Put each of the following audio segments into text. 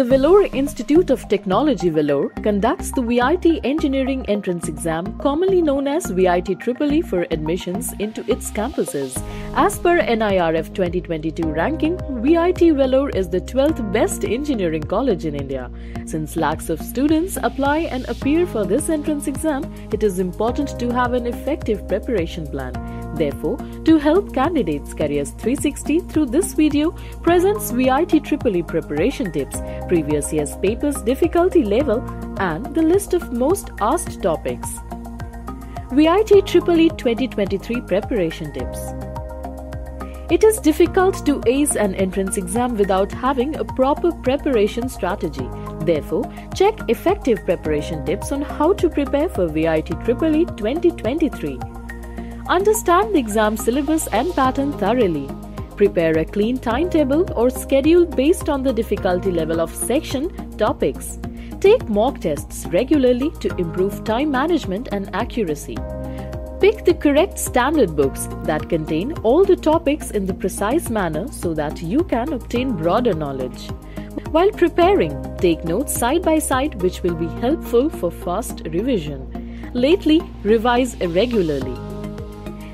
The Vellore Institute of Technology Vellore conducts the VIT Engineering Entrance Exam, commonly known as VIT EEE, for admissions into its campuses. As per NIRF 2022 ranking, VIT Vellore is the 12th best engineering college in India. Since lakhs of students apply and appear for this entrance exam, it is important to have an effective preparation plan. Therefore, to help candidates Careers 360 through this video presents VIT EEE preparation tips, previous year's papers difficulty level and the list of most asked topics. VIT EEE 2023 preparation tips. It is difficult to ace an entrance exam without having a proper preparation strategy. Therefore, check effective preparation tips on how to prepare for VIT EEE 2023. Understand the exam syllabus and pattern thoroughly. Prepare a clean timetable or schedule based on the difficulty level of section topics. Take mock tests regularly to improve time management and accuracy. Pick the correct standard books that contain all the topics in the precise manner so that you can obtain broader knowledge. While preparing, take notes side by side which will be helpful for fast revision. Lately, revise regularly.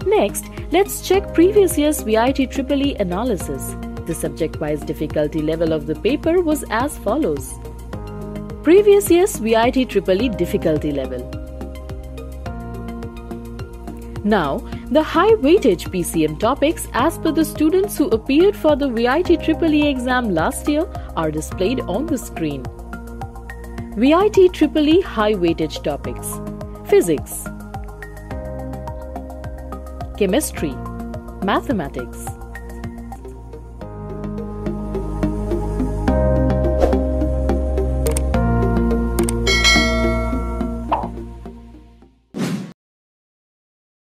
Next, let's check previous year's VIT EEE analysis. The subject-wise difficulty level of the paper was as follows. Previous year's VIT EEE difficulty level. Now, the high weightage PCM topics as per the students who appeared for the VIT EEE exam last year are displayed on the screen. VIT EEE high weightage topics Physics chemistry, mathematics,